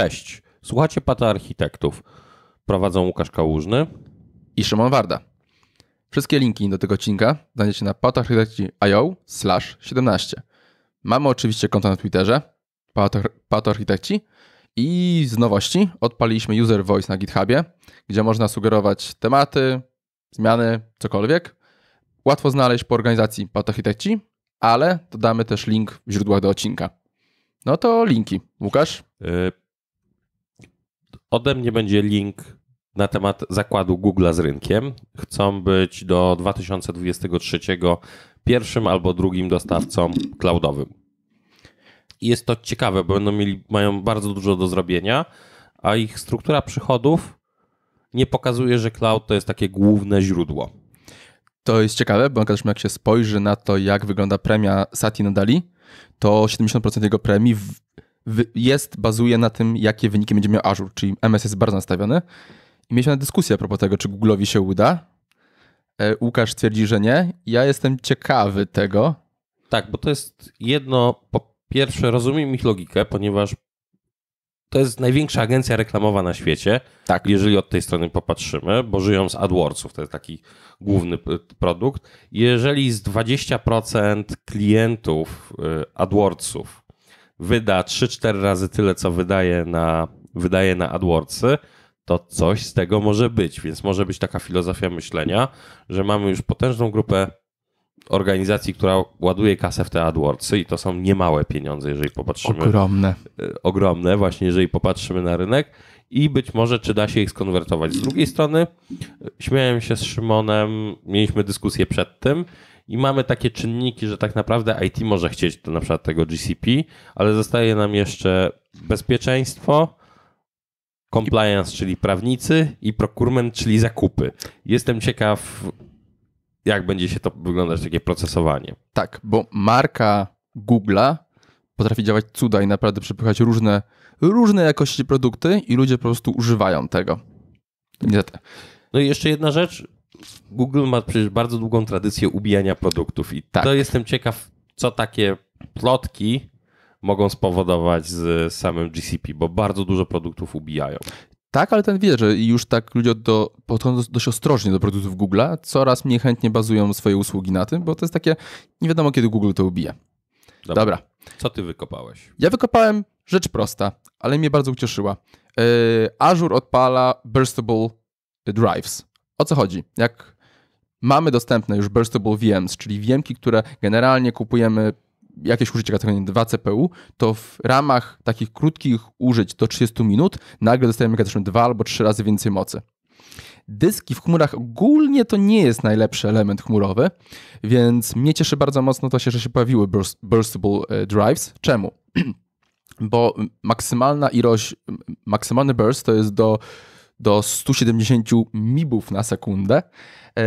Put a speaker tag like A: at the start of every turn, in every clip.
A: Cześć, słuchacie Pata Architektów. Prowadzą Łukasz Kałużny
B: i Szymon Warda. Wszystkie linki do tego odcinka znajdziecie na patoarchitekci.io slash 17. Mamy oczywiście konto na Twitterze, patoarchitekci i z nowości odpaliliśmy User Voice na GitHubie, gdzie można sugerować tematy, zmiany, cokolwiek. Łatwo znaleźć po organizacji patoarchitekci, ale dodamy też link w źródłach do odcinka. No to linki. Łukasz? Y,
A: Ode mnie będzie link na temat zakładu Google z rynkiem. Chcą być do 2023 pierwszym albo drugim dostawcą cloudowym. I jest to ciekawe, bo będą mieli, mają bardzo dużo do zrobienia, a ich struktura przychodów nie pokazuje, że cloud to jest takie główne źródło.
B: To jest ciekawe, bo jak się spojrzy na to, jak wygląda premia Satya Nadali, to 70% jego premii jest, bazuje na tym, jakie wyniki będzie miał Azure, czyli MS jest bardzo nastawiony. I mieliśmy dyskusję a propos tego, czy Google'owi się uda. E, Łukasz twierdzi, że nie. Ja jestem ciekawy tego.
A: Tak, bo to jest jedno, po pierwsze rozumiem ich logikę, ponieważ to jest największa agencja reklamowa na świecie, tak. jeżeli od tej strony popatrzymy, bo żyją z AdWordsów, to jest taki główny produkt. Jeżeli z 20% klientów y, AdWordsów wyda 3-4 razy tyle, co wydaje na, wydaje na AdWordsy, to coś z tego może być. Więc może być taka filozofia myślenia, że mamy już potężną grupę organizacji, która ładuje kasę w te AdWordsy i to są niemałe pieniądze, jeżeli popatrzymy.
B: Ogromne.
A: E, ogromne, właśnie jeżeli popatrzymy na rynek i być może czy da się ich skonwertować. Z drugiej strony e, śmiałem się z Szymonem, mieliśmy dyskusję przed tym i mamy takie czynniki, że tak naprawdę IT może chcieć to na przykład tego GCP, ale zostaje nam jeszcze bezpieczeństwo, compliance, czyli prawnicy i procurement, czyli zakupy. Jestem ciekaw, jak będzie się to wyglądać, takie procesowanie.
B: Tak, bo marka Google'a potrafi działać cuda i naprawdę przepychać różne, różne jakości produkty i ludzie po prostu używają tego.
A: Niestety. No i jeszcze jedna rzecz, Google ma przecież bardzo długą tradycję ubijania produktów i tak. to jestem ciekaw, co takie plotki mogą spowodować z samym GCP, bo bardzo dużo produktów ubijają.
B: Tak, ale ten wie, że już tak ludzie do, podchodzą dość ostrożnie do produktów Google'a, coraz mniej chętnie bazują swoje usługi na tym, bo to jest takie, nie wiadomo kiedy Google to ubije.
A: Dobra. Dobra. Co ty wykopałeś?
B: Ja wykopałem rzecz prosta, ale mnie bardzo ucieszyła. Yy, Azure odpala burstable drives. O co chodzi? Jak mamy dostępne już burstable VMs, czyli VMki, które generalnie kupujemy jakieś użycie kategorii 2 CPU, to w ramach takich krótkich użyć do 30 minut nagle dostajemy kategorię 2 albo 3 razy więcej mocy. Dyski w chmurach ogólnie to nie jest najlepszy element chmurowy, więc mnie cieszy bardzo mocno to się, że się pojawiły burst, burstable e, drives. Czemu? Bo maksymalna ilość, maksymalny burst to jest do do 170 mibów na sekundę. E,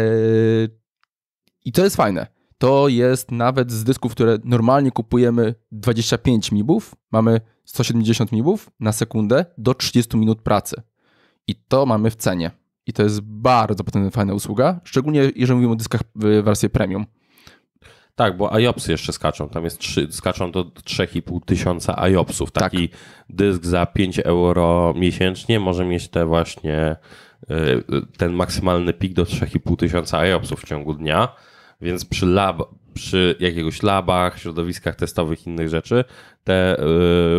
B: I to jest fajne. To jest nawet z dysków, które normalnie kupujemy 25 mibów, mamy 170 mibów na sekundę do 30 minut pracy. I to mamy w cenie. I to jest bardzo potem fajna usługa, szczególnie jeżeli mówimy o dyskach w wersji premium.
A: Tak, bo IOPSy jeszcze skaczą. Tam jest trzy, skaczą do 3,5 tysiąca IOPSów. Taki tak. dysk za 5 euro miesięcznie może mieć te właśnie y, ten maksymalny pik do 3,5 tysiąca IOPSów w ciągu dnia. Więc przy lab, przy jakiegoś labach, środowiskach testowych, innych rzeczy, te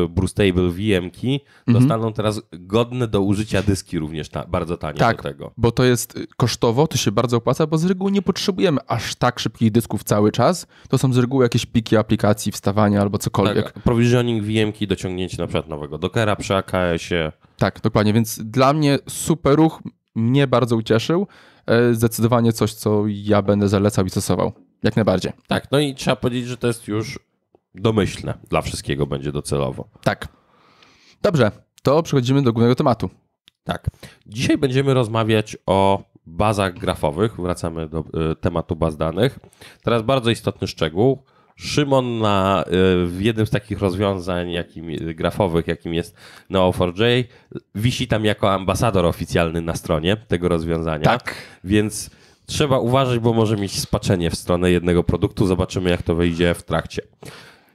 A: y, Brustable VM-ki mhm. dostaną teraz godne do użycia dyski również ta, bardzo tanie
B: tak,
A: do tego.
B: bo to jest y, kosztowo, to się bardzo opłaca, bo z reguły nie potrzebujemy aż tak szybkich dysków cały czas. To są z reguły jakieś pliki aplikacji, wstawania albo cokolwiek. Tak,
A: provisioning VM-ki, dociągnięcie na przykład nowego Dockera przy AKS-ie.
B: Tak, dokładnie, więc dla mnie super ruch, mnie bardzo ucieszył. E, zdecydowanie coś, co ja będę zalecał i stosował. Jak najbardziej.
A: Tak, no i trzeba powiedzieć, że to jest już domyślne. Dla wszystkiego będzie docelowo.
B: Tak. Dobrze, to przechodzimy do głównego tematu.
A: Tak. Dzisiaj będziemy rozmawiać o bazach grafowych. Wracamy do y, tematu baz danych. Teraz bardzo istotny szczegół. Szymon na, y, w jednym z takich rozwiązań jakim, grafowych, jakim jest Neo4j, wisi tam jako ambasador oficjalny na stronie tego rozwiązania.
B: Tak.
A: Więc trzeba uważać, bo może mieć spaczenie w stronę jednego produktu. Zobaczymy, jak to wyjdzie w trakcie.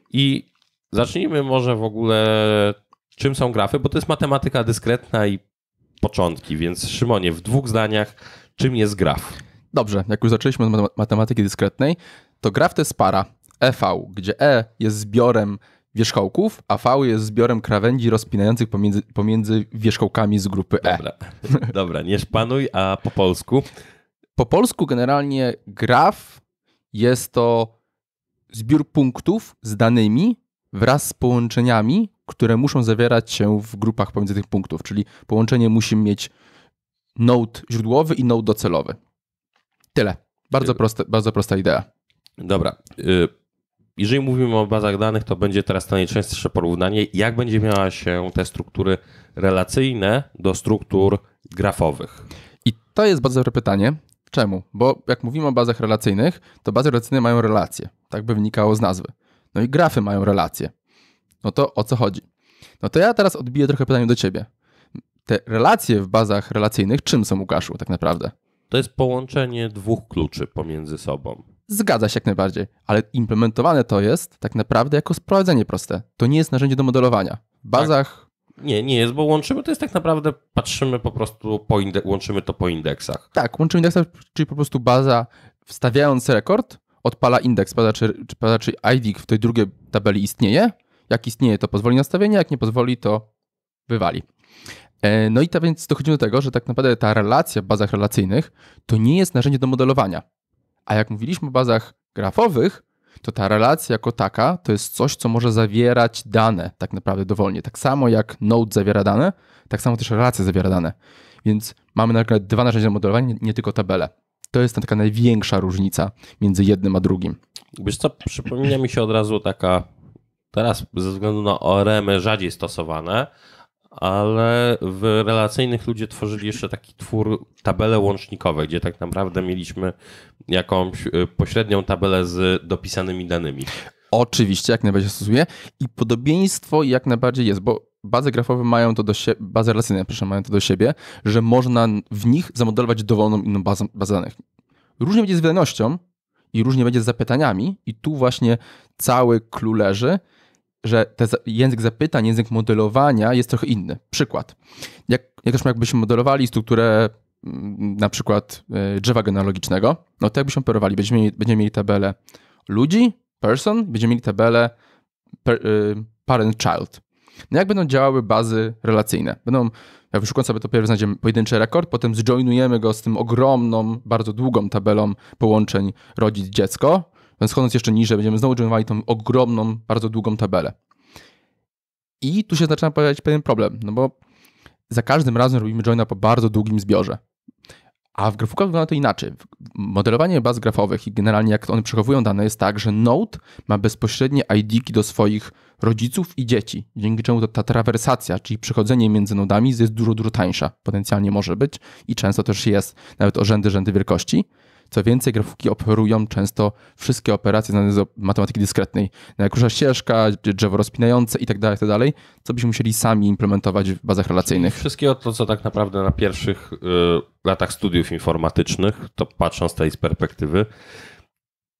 A: I zacznijmy może w ogóle czym są grafy, bo to jest matematyka dyskretna i początki, więc Szymonie, w dwóch zdaniach, czym jest graf?
B: Dobrze, jak już zaczęliśmy od matematyki dyskretnej, to graf to jest para EV, gdzie E jest zbiorem wierzchołków, a V jest zbiorem krawędzi rozpinających pomiędzy, pomiędzy wierzchołkami z grupy E.
A: Dobra, Dobra nie szpanuj, a po polsku?
B: Po polsku generalnie graf jest to zbiór punktów z danymi wraz z połączeniami, które muszą zawierać się w grupach pomiędzy tych punktów, czyli połączenie musi mieć node źródłowy i node docelowy. Tyle. Bardzo, proste, bardzo prosta idea.
A: Dobra. Y, jeżeli mówimy o bazach danych, to będzie teraz to najczęstsze porównanie, jak będzie miała się te struktury relacyjne do struktur grafowych.
B: I to jest bardzo dobre pytanie. Czemu? Bo jak mówimy o bazach relacyjnych, to bazy relacyjne mają relacje. Tak by wynikało z nazwy. No i grafy mają relacje. No to o co chodzi? No to ja teraz odbiję trochę pytanie do ciebie. Te relacje w bazach relacyjnych czym są, Łukaszu, tak naprawdę?
A: To jest połączenie dwóch kluczy pomiędzy sobą.
B: Zgadza się jak najbardziej, ale implementowane to jest tak naprawdę jako sprowadzenie proste. To nie jest narzędzie do modelowania. W bazach.
A: Tak. Nie, nie jest, bo łączymy to jest tak naprawdę, patrzymy po prostu, po łączymy to po indeksach.
B: Tak, łączymy indeksach, czyli po prostu baza, wstawiając rekord, odpala indeks, pada czy, czy, pada, czy ID w tej drugiej tabeli istnieje. Jak istnieje, to pozwoli nastawienie, jak nie pozwoli, to wywali. E, no i tak więc dochodzimy do tego, że tak naprawdę ta relacja w bazach relacyjnych to nie jest narzędzie do modelowania. A jak mówiliśmy o bazach grafowych, to ta relacja jako taka to jest coś, co może zawierać dane tak naprawdę dowolnie. Tak samo jak Node zawiera dane, tak samo też relacja zawiera dane. Więc mamy na przykład dwa narzędzia modelowania, nie tylko tabele. To jest taka największa różnica między jednym a drugim.
A: Wiesz co, przypomina mi się od razu taka, teraz ze względu na ORM-y rzadziej stosowane, ale w relacyjnych ludzie tworzyli jeszcze taki twór tabele łącznikowe, gdzie tak naprawdę mieliśmy jakąś y, pośrednią tabelę z dopisanymi danymi.
B: Oczywiście, jak najbardziej stosuje i podobieństwo jak najbardziej jest, bo bazy grafowe mają to do siebie, bazy relacyjne, proszę, mają to do siebie, że można w nich zamodelować dowolną inną bazę, bazę danych. Różnie będzie z wydajnością i różnie będzie z zapytaniami i tu właśnie cały clue leży, że język zapytań, język modelowania jest trochę inny. Przykład. Jak, jakbyśmy modelowali strukturę mm, na przykład e, drzewa genealogicznego, no to jakbyśmy operowali, będziemy mieli, będziemy mieli tabelę ludzi, person, będziemy mieli tabelę per, y, parent-child. No jak będą działały bazy relacyjne? Będą, jak wyszukam sobie to pierwszy znajdziemy pojedynczy rekord, potem zjoinujemy go z tym ogromną, bardzo długą tabelą połączeń rodzic-dziecko, więc schodząc jeszcze niżej, będziemy znowu joinowali tą ogromną, bardzo długą tabelę. I tu się zaczyna pojawiać pewien problem, no bo za każdym razem robimy joina po bardzo długim zbiorze. A w grafukach wygląda to inaczej. Modelowanie baz grafowych i generalnie jak one przechowują dane jest tak, że Node ma bezpośrednie ID do swoich rodziców i dzieci, dzięki czemu ta trawersacja, czyli przechodzenie między nodami jest dużo, dużo tańsza. Potencjalnie może być i często też jest nawet o rzędy, rzędy wielkości. Co więcej, grafiki operują często wszystkie operacje znane z matematyki dyskretnej. Najkrótsza ścieżka, drzewo rozpinające i tak dalej, tak co byśmy musieli sami implementować w bazach relacyjnych.
A: Wszystkiego to, co tak naprawdę na pierwszych y, latach studiów informatycznych, to patrząc tej z perspektywy,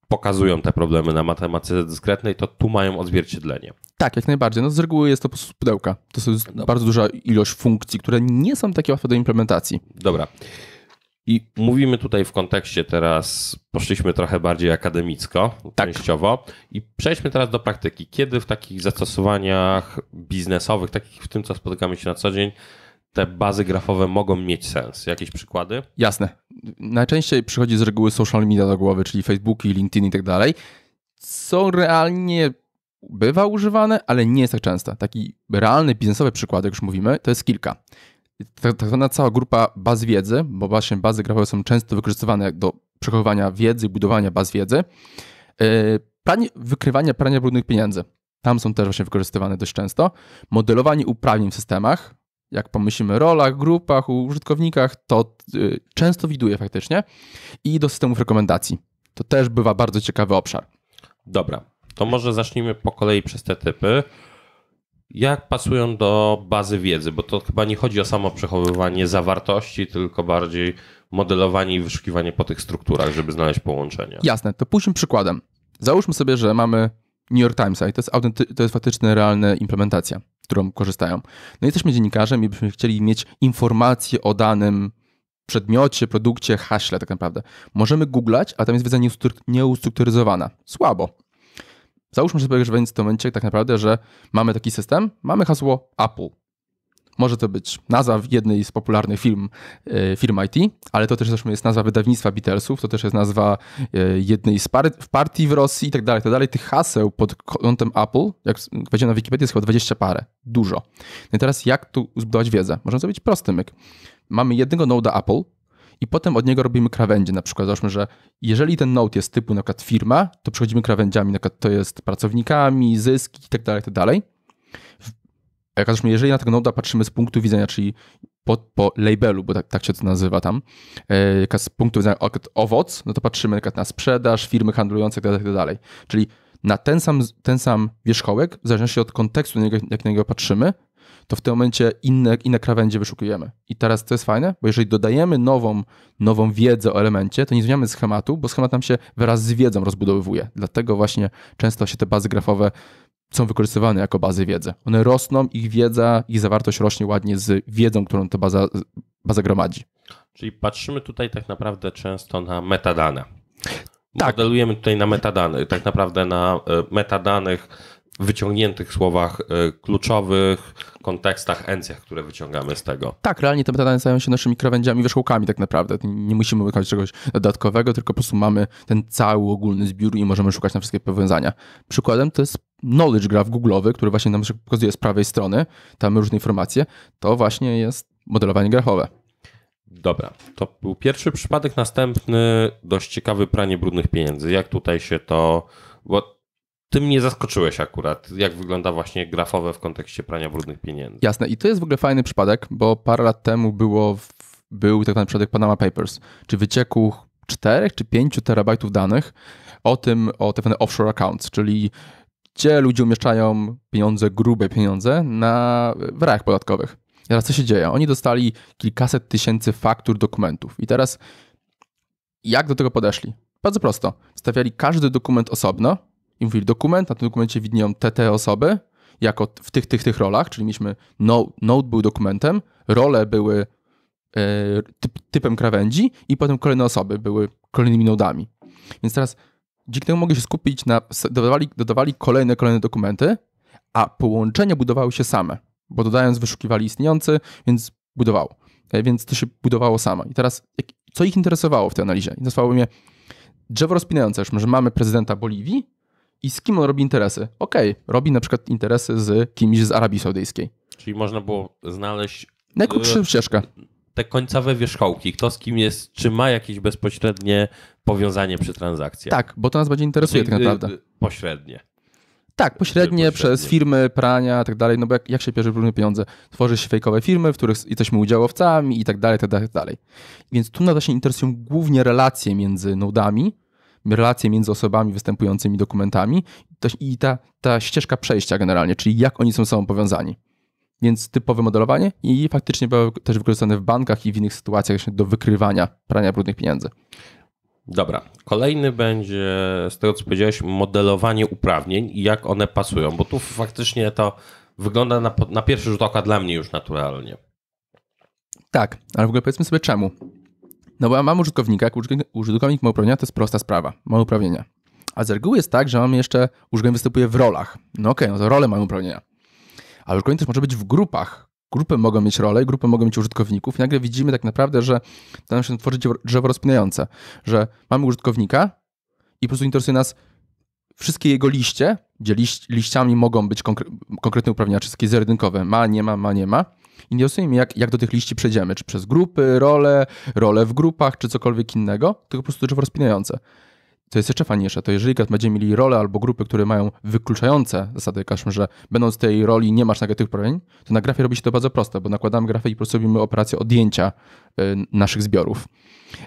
A: pokazują te problemy na matematyce dyskretnej, to tu mają odzwierciedlenie.
B: Tak, jak najbardziej. No z reguły jest to po prostu pudełka. To jest no. bardzo duża ilość funkcji, które nie są takie łatwe do implementacji.
A: Dobra. I mówimy tutaj w kontekście teraz, poszliśmy trochę bardziej akademicko, tak. częściowo. I przejdźmy teraz do praktyki. Kiedy w takich zastosowaniach biznesowych, takich w tym, co spotykamy się na co dzień, te bazy grafowe mogą mieć sens? Jakieś przykłady?
B: Jasne. Najczęściej przychodzi z reguły social media do głowy, czyli Facebook, LinkedIn i tak dalej. Co realnie bywa używane, ale nie jest tak często. Taki realny biznesowy przykład, jak już mówimy, to jest kilka tak, tak zwana cała grupa baz wiedzy, bo właśnie bazy grafowe są często wykorzystywane do przechowywania wiedzy, budowania baz wiedzy. E, pranie, wykrywanie prania brudnych pieniędzy. Tam są też właśnie wykorzystywane dość często. Modelowanie uprawnień w systemach, jak pomyślimy o rolach, grupach, użytkownikach, to y, często widuje faktycznie. I do systemów rekomendacji. To też bywa bardzo ciekawy obszar.
A: Dobra, to może zacznijmy po kolei przez te typy jak pasują do bazy wiedzy, bo to chyba nie chodzi o samo przechowywanie zawartości, tylko bardziej modelowanie i wyszukiwanie po tych strukturach, żeby znaleźć połączenia.
B: Jasne, to pójdźmy przykładem. Załóżmy sobie, że mamy New York Timesa i to jest, autenty- to jest realna implementacja. którą korzystają. No jesteśmy dziennikarzem i byśmy chcieli mieć informacje o danym przedmiocie, produkcie, haśle tak naprawdę. Możemy googlać, a tam jest wiedza nieustrukturyzowana. Słabo. Załóżmy sobie, że w tym momencie tak naprawdę, że mamy taki system, mamy hasło Apple. Może to być nazwa jednej z popularnych firm, e, firm IT, ale to też jest nazwa wydawnictwa Beatlesów, to też jest nazwa e, jednej z par partii w Rosji i tak dalej, tak dalej. Tych haseł pod kątem Apple, jak wejdzie na Wikipedię, jest chyba 20 parę. Dużo. No i teraz jak tu zbudować wiedzę? Można zrobić prosty myk. Mamy jednego noda Apple, i potem od niego robimy krawędzie. Na przykład załóżmy, że jeżeli ten node jest typu na przykład firma, to przechodzimy krawędziami, na przykład to jest pracownikami, zyski i tak dalej, tak. Jak jeżeli na tego noda patrzymy z punktu widzenia, czyli po, po labelu, bo tak, tak się to nazywa tam, e, z punktu widzenia owoc, no to patrzymy na sprzedaż, firmy handlujące itd., tak itd. Czyli na ten sam, ten sam wierzchołek, w zależności od kontekstu, na niego patrzymy, to w tym momencie inne, inne krawędzie wyszukujemy. I teraz to jest fajne, bo jeżeli dodajemy nową, nową wiedzę o elemencie, to nie zmieniamy schematu, bo schemat nam się wraz z wiedzą rozbudowywuje. Dlatego właśnie często się te bazy grafowe są wykorzystywane jako bazy wiedzy. One rosną, ich wiedza, ich zawartość rośnie ładnie z wiedzą, którą ta baza, baza gromadzi.
A: Czyli patrzymy tutaj tak naprawdę często na metadane. Tak. Modelujemy tutaj na metadane, tak naprawdę na e, metadanych wyciągniętych słowach e, kluczowych, kontekstach, encjach, które wyciągamy z tego.
B: Tak, realnie te metadane stają się naszymi krawędziami, wierzchołkami tak naprawdę. Nie musimy wykonać czegoś dodatkowego, tylko po prostu mamy ten cały ogólny zbiór i możemy szukać na wszystkie powiązania. Przykładem to jest knowledge graph google'owy, który właśnie nam pokazuje z prawej strony, tam różne informacje. To właśnie jest modelowanie grafowe.
A: Dobra, to był pierwszy przypadek, następny dość ciekawy pranie brudnych pieniędzy. Jak tutaj się to... Bo ty mnie zaskoczyłeś akurat, jak wygląda właśnie grafowe w kontekście prania brudnych pieniędzy.
B: Jasne, i to jest w ogóle fajny przypadek, bo parę lat temu było, był tak zwany przypadek Panama Papers, czy wycieku 4 czy 5 terabajtów danych o tym, o te offshore accounts, czyli gdzie ludzie umieszczają pieniądze, grube pieniądze na, w rajach podatkowych. I teraz co się dzieje? Oni dostali kilkaset tysięcy faktur, dokumentów. I teraz jak do tego podeszli? Bardzo prosto. Stawiali każdy dokument osobno, i mówili dokument, na tym dokumencie widnieją te, te osoby, jako w tych, tych, tych rolach, czyli mieliśmy node, node był dokumentem, role były e, typ, typem krawędzi i potem kolejne osoby były kolejnymi nodami. Więc teraz dzięki temu mogli się skupić na, dodawali, dodawali kolejne, kolejne dokumenty, a połączenia budowały się same, bo dodając wyszukiwali istniejący, więc budowało. E, więc to się budowało samo. I teraz co ich interesowało w tej analizie? Interesowało mnie drzewo rozpinające, już że mamy prezydenta Boliwii, i z kim on robi interesy? Okej, okay, robi na przykład interesy z kimś z Arabii Saudyjskiej.
A: Czyli można było znaleźć.
B: Najkrótszą ścieżkę.
A: Te końcowe wierzchołki, kto z kim jest, czy ma jakieś bezpośrednie powiązanie przy transakcji.
B: Tak, bo to nas bardziej interesuje Czyli, tak naprawdę. Y,
A: pośrednie.
B: Tak, pośrednie, pośrednie, przez firmy, prania i tak dalej, no bo jak, jak się bierze brudne pieniądze? Tworzy się fejkowe firmy, w których jesteśmy udziałowcami i tak dalej, tak dalej, tak dalej. Więc tu nas się interesują głównie relacje między nodami, relacje między osobami występującymi dokumentami i ta, ta ścieżka przejścia generalnie, czyli jak oni są ze sobą powiązani. Więc typowe modelowanie i faktycznie było też wykorzystane w bankach i w innych sytuacjach do wykrywania prania brudnych pieniędzy.
A: Dobra. Kolejny będzie, z tego co powiedziałeś, modelowanie uprawnień i jak one pasują, bo tu faktycznie to wygląda na, na pierwszy rzut oka dla mnie już naturalnie.
B: Tak, ale w ogóle powiedzmy sobie czemu. No bo ja mam użytkownika, użytkownik ma uprawnienia, to jest prosta sprawa, ma uprawnienia. A z reguły jest tak, że mamy jeszcze, użytkownik występuje w rolach. No okej, okay, no to role mają uprawnienia. Ale użytkownik też może być w grupach. Grupy mogą mieć role, grupy mogą mieć użytkowników i nagle widzimy tak naprawdę, że to nam się tworzy drzewo rozpinające, że mamy użytkownika i po prostu interesuje nas wszystkie jego liście, gdzie liść, liściami mogą być konkre konkretne uprawnienia, wszystkie zero-jedynkowe, ma, nie ma, ma, nie ma, Interesuje mnie, jak, jak do tych liści przejdziemy. Czy przez grupy, role, role w grupach, czy cokolwiek innego, tylko po prostu drzewo rozpinające. To jest jeszcze fajniejsze, to jeżeli będziemy mieli role albo grupy, które mają wykluczające zasady, każmy, że będąc w tej roli nie masz negatywnych promieni, to na grafie robi się to bardzo proste, bo nakładamy grafę i po prostu robimy operację odjęcia y, naszych zbiorów.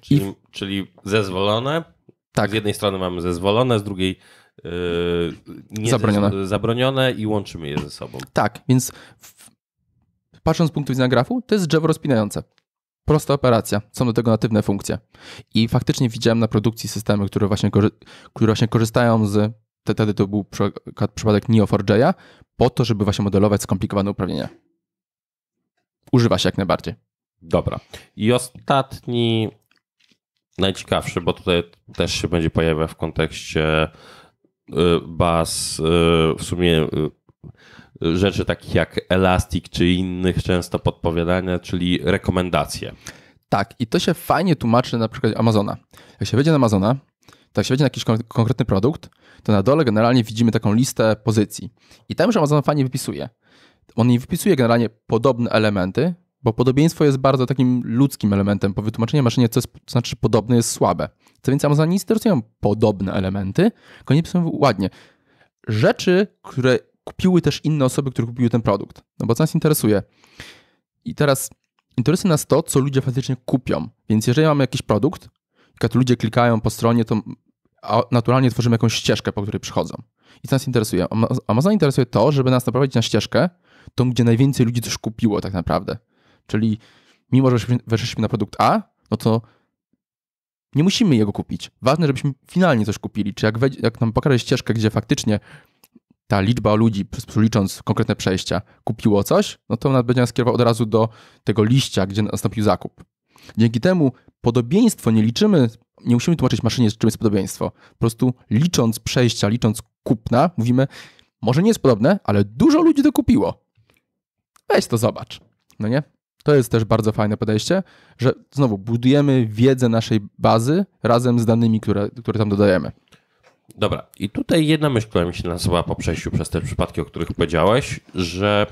A: Czyli, I... czyli zezwolone, tak. z jednej strony mamy zezwolone, z drugiej Yy,
B: zabronione.
A: zabronione i łączymy je ze sobą.
B: Tak, więc patrząc z punktu widzenia grafu, to jest drzewo rozpinające. Prosta operacja, są do tego natywne funkcje. I faktycznie widziałem na produkcji systemy, które właśnie, które właśnie korzystają z wtedy to był przypadek Neo4j, po to, żeby właśnie modelować skomplikowane uprawnienia. Używa się jak najbardziej.
A: Dobra. I ostatni, najciekawszy, bo tutaj też się będzie pojawiał w kontekście y, baz, y, w sumie y, rzeczy takich jak Elastic czy innych często podpowiadania, czyli rekomendacje.
B: Tak, i to się fajnie tłumaczy na przykład Amazona. Jak się wejdzie na Amazona, to jak się wejdzie na jakiś konkretny produkt, to na dole generalnie widzimy taką listę pozycji. I tam już Amazon fajnie wypisuje. On nie wypisuje generalnie podobne elementy, bo podobieństwo jest bardzo takim ludzkim elementem. Po wytłumaczeniu maszynie, co, jest, co znaczy podobne, jest słabe. Co więcej, Amazon nie interesują podobne elementy, tylko nie pisują ładnie. Rzeczy, które kupiły też inne osoby, które kupiły ten produkt. No bo co nas interesuje? I teraz interesuje nas to, co ludzie faktycznie kupią. Więc jeżeli mamy jakiś produkt, jak ludzie klikają po stronie, to naturalnie tworzymy jakąś ścieżkę, po której przychodzą. I co nas interesuje? Amazon interesuje to, żeby nas naprowadzić na ścieżkę, tą, gdzie najwięcej ludzi coś kupiło tak naprawdę. Czyli mimo, że weszliśmy na produkt A, no to nie musimy jego kupić. Ważne, żebyśmy finalnie coś kupili. Czy jak, jak nam pokaże ścieżkę, gdzie faktycznie ta liczba ludzi, licząc konkretne przejścia, kupiło coś, no to ona będzie nas kierował od razu do tego liścia, gdzie nastąpił zakup. Dzięki temu podobieństwo nie liczymy, nie musimy tłumaczyć maszynie, czym jest podobieństwo. Po prostu licząc przejścia, licząc kupna, mówimy, może nie jest podobne, ale dużo ludzi to kupiło. Weź to zobacz. No nie? To jest też bardzo fajne podejście, że znowu budujemy wiedzę naszej bazy razem z danymi, które, które tam dodajemy.
A: Dobra, i tutaj jedna myśl, która mi się nasuwa po przejściu przez te przypadki, o których powiedziałeś, że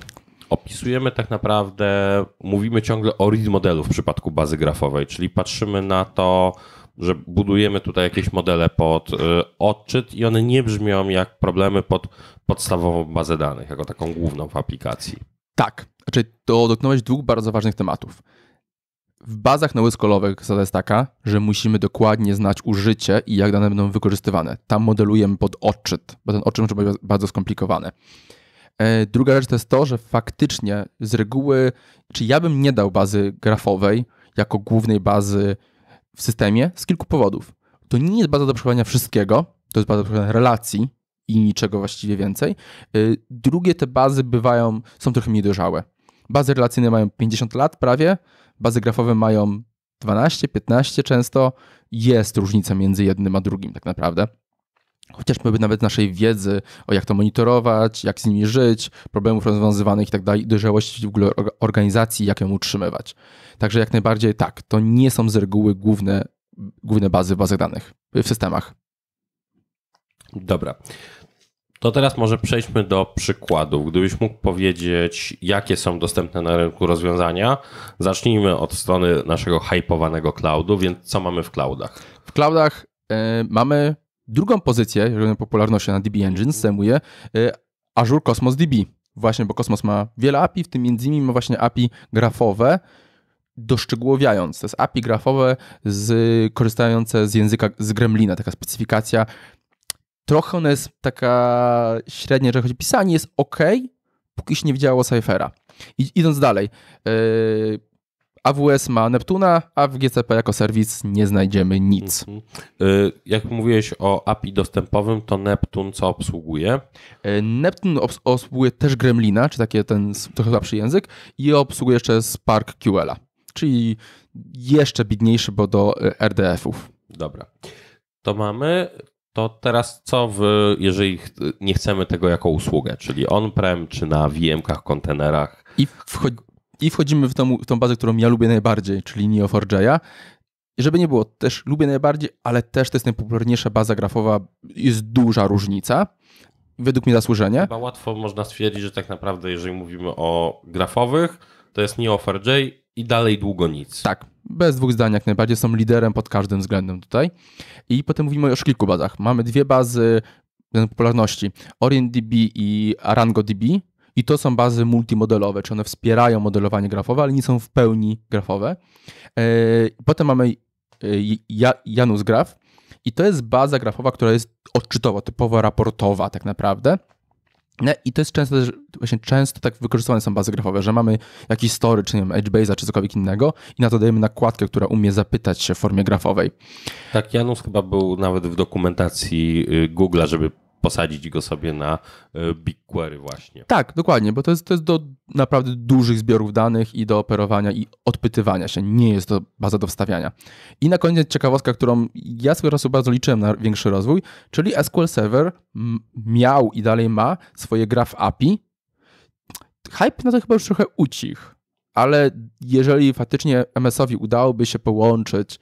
A: opisujemy tak naprawdę, mówimy ciągle o read modelu w przypadku bazy grafowej, czyli patrzymy na to, że budujemy tutaj jakieś modele pod y, odczyt i one nie brzmią jak problemy pod podstawową bazę danych, jako taką główną w aplikacji.
B: Tak, znaczy to dotknąłeś dwóch bardzo ważnych tematów. W bazach nołyskolowych zasada jest taka, że musimy dokładnie znać użycie i jak dane będą wykorzystywane. Tam modelujemy pod odczyt, bo ten odczyt może być bardzo skomplikowany. E, druga rzecz to jest to, że faktycznie z reguły, czy ja bym nie dał bazy grafowej jako głównej bazy w systemie z kilku powodów. To nie jest baza do przechowywania wszystkiego, to jest baza do przechowywania relacji i niczego właściwie więcej. E, drugie, te bazy bywają, są trochę mniej. Bazy relacyjne mają 50 lat prawie, bazy grafowe mają 12, 15 często. Jest różnica między jednym a drugim tak naprawdę chociażby nawet naszej wiedzy o jak to monitorować, jak z nimi żyć, problemów rozwiązywanych i tak dalej, dojrzałości w ogóle organizacji, jak ją utrzymywać. Także jak najbardziej tak, to nie są z reguły główne, główne bazy w bazach danych, w systemach.
A: Dobra. To teraz może przejdźmy do przykładów. Gdybyś mógł powiedzieć, jakie są dostępne na rynku rozwiązania, zacznijmy od strony naszego hypowanego cloudu, więc co mamy w cloudach?
B: W cloudach y, mamy Drugą pozycję, jeżeli popularność na DB Engine, zajmuje y, Azure Cosmos DB. Właśnie, bo Cosmos ma wiele API, w tym między innymi ma właśnie API grafowe, doszczegółowiając. To jest API grafowe z, korzystające z języka, z Gremlina, taka specyfikacja. Trochę ona jest taka średnia, jeżeli chodzi o pisanie, jest ok, póki się nie widziało Cyphera. I, idąc dalej, yy, AWS ma Neptuna, a w GCP jako serwis nie znajdziemy nic. Mhm.
A: Y, jak mówiłeś o API dostępowym, to Neptun co obsługuje?
B: Y, Neptun obsługuje też Gremlina, czy taki ten trochę słabszy język i obsługuje jeszcze Spark QL-a, czyli jeszcze bidniejszy, bo do RDF-ów.
A: Dobra. To mamy to teraz co, w, jeżeli nie chcemy tego jako usługę, czyli on-prem, czy na VM-kach, kontenerach?
B: I wchodzi, i wchodzimy w tą, w tą bazę, którą ja lubię najbardziej, czyli Neo4j. I żeby nie było, też lubię najbardziej, ale też to jest najpopularniejsza baza grafowa, jest duża różnica. Według mnie zasłużenie.
A: Chyba łatwo można stwierdzić, że tak naprawdę, jeżeli mówimy o grafowych, to jest Neo4j i dalej długo nic.
B: Tak, bez dwóch zdań jak najbardziej są liderem pod każdym względem tutaj. I potem mówimy o kilku bazach. Mamy dwie bazy popularności, OrientDB i ArangoDB. I to są bazy multimodelowe, czy one wspierają modelowanie grafowe, ale nie są w pełni grafowe. E, potem mamy e, Janus Graph i to jest baza grafowa, która jest odczytowa, typowo raportowa tak naprawdę. No I to jest często, właśnie często tak wykorzystywane są bazy grafowe, że mamy jakiś story, czy nie wiem, Edgebase'a, czy cokolwiek innego i na to dajemy nakładkę, która umie zapytać się w formie grafowej.
A: Tak, Janus chyba był nawet w dokumentacji y, Google'a, żeby posadzić go sobie na e, BigQuery właśnie.
B: Tak, dokładnie, bo to jest, to jest do naprawdę dużych zbiorów danych i do operowania i odpytywania się. Nie jest to baza do wstawiania. I na koniec ciekawostka, którą ja swego czasu bardzo liczyłem na większy rozwój, czyli SQL Server miał i dalej ma swoje Graph API. Hype na to chyba już trochę ucichł, ale jeżeli faktycznie MS-owi udałoby się połączyć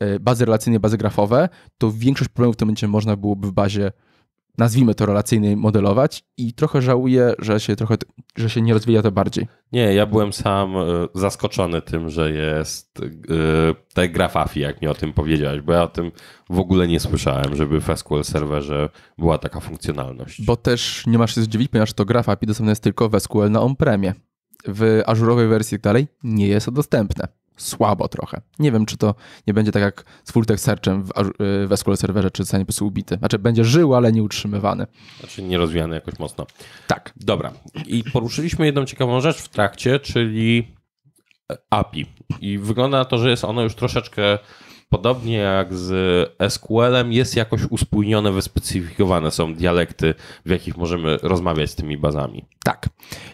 B: e, bazy relacyjne, bazy grafowe, to większość problemów w tym momencie można byłoby w bazie nazwijmy to relacyjnej modelować i trochę żałuję, że się trochę, że się nie rozwija to bardziej.
A: Nie, ja byłem sam e, zaskoczony tym, że jest te grafafi, jak mi o tym powiedziałeś, bo ja o tym w ogóle nie słyszałem, żeby w SQL serwerze była taka funkcjonalność.
B: Bo też nie masz się zdziwić, ponieważ to grafafi dostępne jest tylko w SQL na on-premie. W ażurowej wersji dalej nie jest to dostępne słabo trochę. Nie wiem, czy to nie będzie tak jak z full text searchem w, w SQL serwerze, czy zostanie po prostu ubity. Znaczy będzie żył, ale nie utrzymywany.
A: Znaczy nie rozwijany jakoś mocno.
B: Tak.
A: Dobra. I poruszyliśmy jedną ciekawą rzecz w trakcie, czyli API. I wygląda na to, że jest ono już troszeczkę podobnie jak z SQL-em, jest jakoś uspójnione, wyspecyfikowane są dialekty, w jakich możemy rozmawiać z tymi bazami.
B: Tak.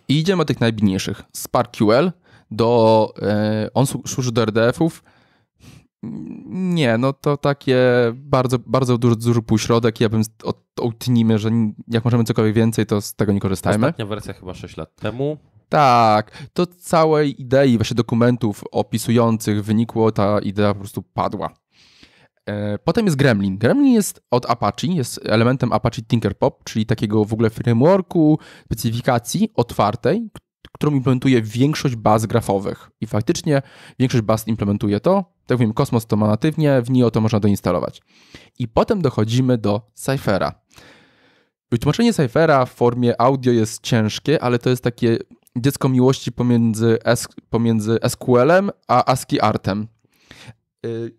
B: I idziemy od tych najbiedniejszych. SparkQL do, e, on służy do RDF-ów. Nie, no to takie bardzo, bardzo duży, duży półśrodek. Ja bym utnijmy, że jak możemy cokolwiek więcej, to z tego nie korzystajmy.
A: Ostatnia wersja chyba 6 lat temu.
B: Tak, to całej idei właśnie dokumentów opisujących wynikło, ta idea po prostu padła. E, potem jest Gremlin. Gremlin jest od Apache, jest elementem Apache Tinkerpop, czyli takiego w ogóle frameworku, specyfikacji otwartej, którą implementuje większość baz grafowych. I faktycznie większość baz implementuje to. Tak wiem, Cosmos to ma natywnie, w NIO to można doinstalować. I potem dochodzimy do Cyphera. Wytłumaczenie Cyphera w formie audio jest ciężkie, ale to jest takie dziecko miłości pomiędzy, S, pomiędzy SQL-em a ASCII Artem.
A: Y,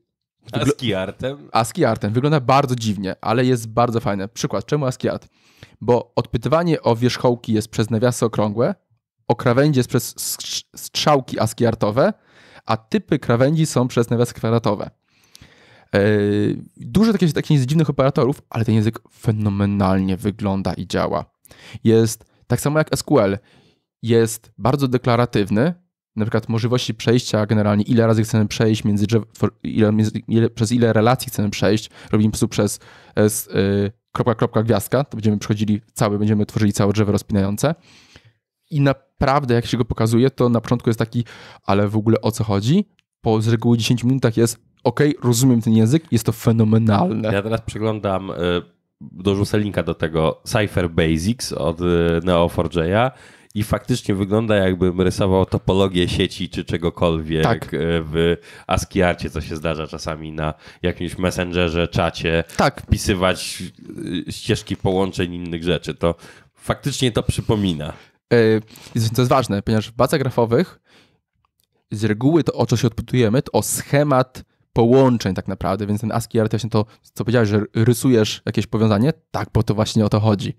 A: ASCII Artem?
B: ASCII Artem. Wygląda bardzo dziwnie, ale jest bardzo fajne. Przykład, czemu ASCII Art? Bo odpytywanie o wierzchołki jest przez nawiasy okrągłe, o krawędzi jest przez strzałki ASCII-artowe, a typy krawędzi są przez nawiasy kwadratowe. Yy, dużo takich, takich dziwnych operatorów, ale ten język fenomenalnie wygląda i działa. Jest tak samo jak SQL, jest bardzo deklaratywny, na przykład możliwości przejścia generalnie, ile razy chcemy przejść, między, ile, ile, przez ile relacji chcemy przejść, robimy po prostu przez s, y, kropka, kropka, gwiazdka, to będziemy przechodzili cały, będziemy tworzyli całe drzewo rozpinające i naprawdę jak się go pokazuje, to na początku jest taki, ale w ogóle o co chodzi? Po z reguły 10 minutach jest, ok, rozumiem ten język, jest to fenomenalne.
A: Ja teraz przeglądam, y, dorzucę linka do tego Cypher Basics od y, Neo4j i faktycznie wygląda jakbym rysował topologię sieci czy czegokolwiek tak. Y, w ASCII-arcie, co się zdarza czasami na jakimś messengerze, czacie,
B: tak.
A: wpisywać ścieżki połączeń innych rzeczy. To faktycznie to przypomina.
B: E, to jest ważne, ponieważ w bazach grafowych z reguły to, o co się odpytujemy, to o schemat połączeń tak naprawdę, więc ten ASCII art właśnie to, co powiedziałeś, że rysujesz jakieś powiązanie, tak, bo to właśnie o to chodzi.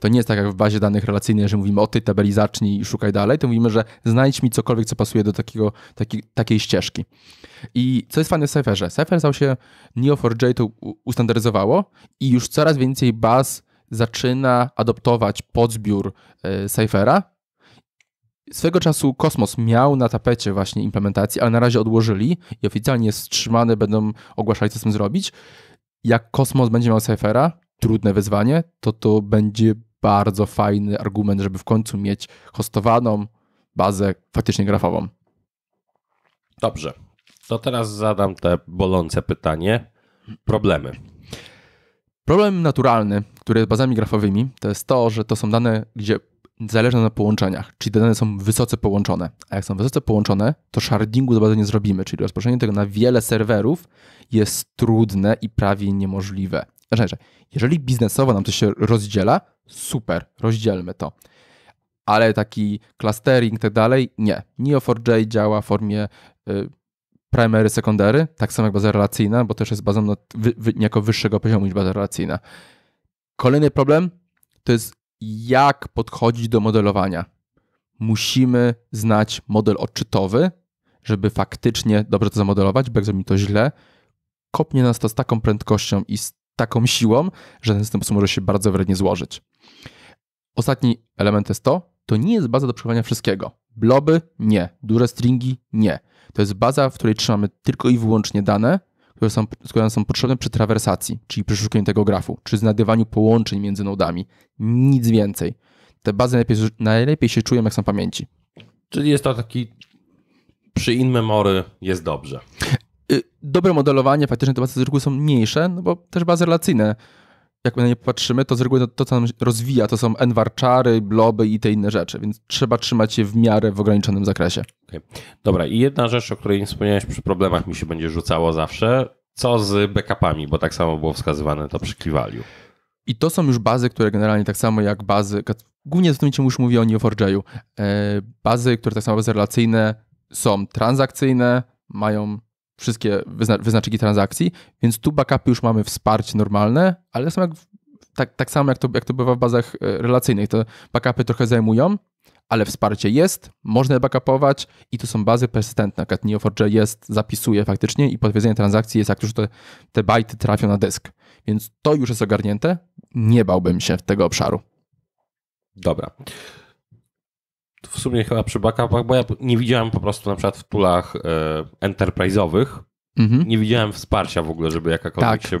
B: To nie jest tak jak w bazie danych relacyjnej, że mówimy o tej tabeli zacznij i szukaj dalej, to mówimy, że znajdź mi cokolwiek, co pasuje do takiego, taki, takiej ścieżki. I co jest fajne w Cypherze? Cypher stał się Neo4j to ustandaryzowało i już coraz więcej baz zaczyna adoptować podzbiór e, Cyphera. Swego czasu Kosmos miał na tapecie właśnie implementację, ale na razie odłożyli i oficjalnie wstrzymane będą ogłaszali, co z tym zrobić. Jak Kosmos będzie miał Cyphera, trudne wyzwanie, to to będzie bardzo fajny argument, żeby w końcu mieć hostowaną bazę faktycznie grafową.
A: Dobrze. To teraz zadam te bolące pytanie. Problemy.
B: Problem naturalny, który jest bazami grafowymi, to jest to, że to są dane, gdzie zależy na połączeniach, czyli te dane są wysoce połączone. A jak są wysoce połączone, to shardingu do bazy nie zrobimy, czyli rozproszenie tego na wiele serwerów jest trudne i prawie niemożliwe. Znaczy, jeżeli biznesowo nam to się rozdziela, super, rozdzielmy to. Ale taki clustering i tak dalej, nie. Neo4j działa w formie y, primary, secondary, tak samo jak baza relacyjna, bo też jest bazą niejako wyższego poziomu niż baza relacyjna. Kolejny problem to jest jak podchodzić do modelowania. Musimy znać model odczytowy, żeby faktycznie dobrze to zamodelować, bo jak zrobimy to źle, kopnie nas to z taką prędkością i z taką siłą, że ten system może się bardzo wrednie złożyć. Ostatni element jest to, to nie jest baza do przechowywania wszystkiego. Bloby? Nie. Duże stringi? Nie. To jest baza, w której trzymamy tylko i wyłącznie dane, które są, które są potrzebne przy trawersacji, czyli przy szukaniu tego grafu, czy znajdywaniu połączeń między nodami. Nic więcej. Te bazy najlepiej, najlepiej się czują, jak są pamięci.
A: Czyli jest to taki przy in-memory jest dobrze.
B: Y, dobre modelowanie, faktycznie te bazy z reguły są mniejsze, no bo też bazy relacyjne jak my na nie popatrzymy, to z reguły to, to, co nam rozwija, to są enwarczary, bloby i te inne rzeczy, więc trzeba trzymać je w miarę w ograniczonym zakresie.
A: Okay. Dobra, i jedna rzecz, o której nie wspomniałeś przy problemach, mi się będzie rzucało zawsze, co z backupami, bo tak samo było wskazywane to przy Keyvalue.
B: I to są już bazy, które generalnie tak samo jak bazy, głównie w tym już mówię o Neo4j, e, bazy, które tak samo bazy relacyjne są transakcyjne, mają wszystkie wyzna wyznaczniki transakcji, więc tu backupy już mamy wsparcie normalne, ale tak, tak, tak samo jak to, jak to bywa w bazach e, relacyjnych. Te backupy trochę zajmują, ale wsparcie jest, można je backupować i to są bazy persystentne. Jak Neo4j jest, zapisuje faktycznie i potwierdzenie transakcji jest, jak już te, te bajty trafią na dysk. Więc to już jest ogarnięte. Nie bałbym się tego obszaru.
A: Dobra. W sumie chyba przy backupach, bo ja nie widziałem po prostu na przykład w tulach e, enterprise'owych, Mhm. Nie widziałem wsparcia w ogóle, żeby jakakolwiek tak. się.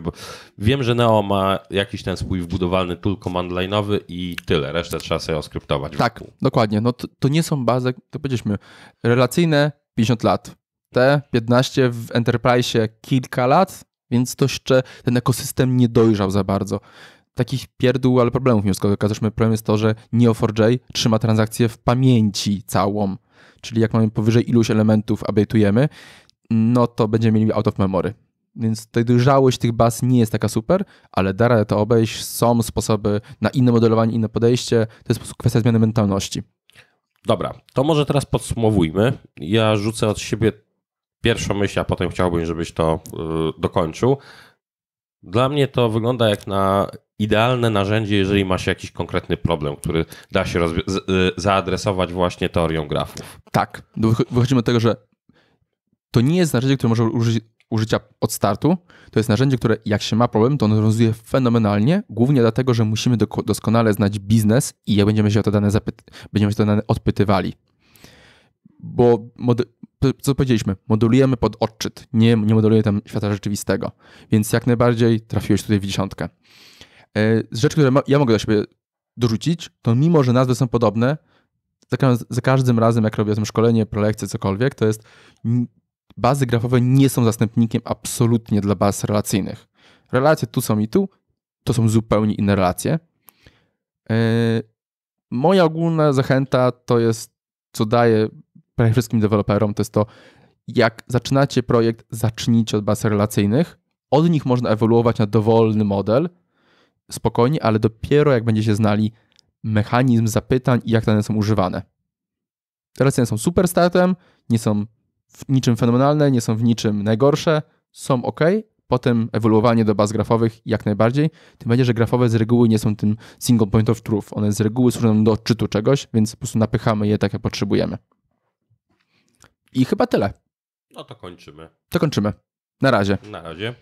A: Wiem, że Neo ma jakiś ten swój wbudowalny tool command line'owy i tyle. Resztę trzeba sobie oskryptować.
B: Tak, dokładnie. No to, to, nie są bazy, to powiedzieliśmy, relacyjne 50 lat. Te 15 w Enterprise kilka lat, więc to jeszcze ten ekosystem nie dojrzał za bardzo. Takich pierdół, ale problemów nie okazaliśmy. Problem jest to, że Neo4j trzyma transakcję w pamięci całą. Czyli jak mamy powyżej iluś elementów update'ujemy, no to będziemy mieli out of memory. Więc ta dojrzałość tych baz nie jest taka super, ale da radę to obejść. Są sposoby na inne modelowanie, inne podejście. To jest kwestia zmiany mentalności.
A: Dobra, to może teraz podsumowujmy. Ja rzucę od siebie pierwszą myśl, a potem chciałbym, żebyś to yy, dokończył. Dla mnie to wygląda jak na idealne narzędzie, jeżeli ma się jakiś konkretny problem, który da się y, zaadresować właśnie teorią grafów.
B: Tak. Wychodzimy od tego, że to nie jest narzędzie, które może użyć użycia od startu. To jest narzędzie, które jak się ma problem, to ono rozwiązuje fenomenalnie, głównie dlatego, że musimy doskonale znać biznes i jak będziemy się o te dane, będziemy się te dane odpytywali. Bo co powiedzieliśmy, modulujemy pod odczyt, nie, nie modulujemy tam świata rzeczywistego, więc jak najbardziej trafiłeś tutaj w dziesiątkę. E, z rzeczy, które ja mogę do siebie dorzucić, to mimo, że nazwy są podobne, za każdym razem, jak robię szkolenie, prelekcje, cokolwiek, to jest bazy grafowe nie są zastępnikiem absolutnie dla baz relacyjnych. Relacje tu są i tu, to są zupełnie inne relacje. Yy, moja ogólna zachęta to jest, co daję prawie wszystkim deweloperom, to jest to, jak zaczynacie projekt, zacznijcie od baz relacyjnych. Od nich można ewoluować na dowolny model, spokojnie, ale dopiero jak będziecie znali mechanizm zapytań i jak dane są używane. Relacje są super startem, nie są w niczym fenomenalne, nie są w niczym najgorsze, są ok. Potem ewoluowanie do baz grafowych jak najbardziej. Tym bardziej, że grafowe z reguły nie są tym single point of truth. One z reguły służą do odczytu czegoś, więc po prostu napychamy je tak, jak potrzebujemy. I chyba tyle.
A: No to kończymy.
B: To kończymy. Na razie.
A: Na razie.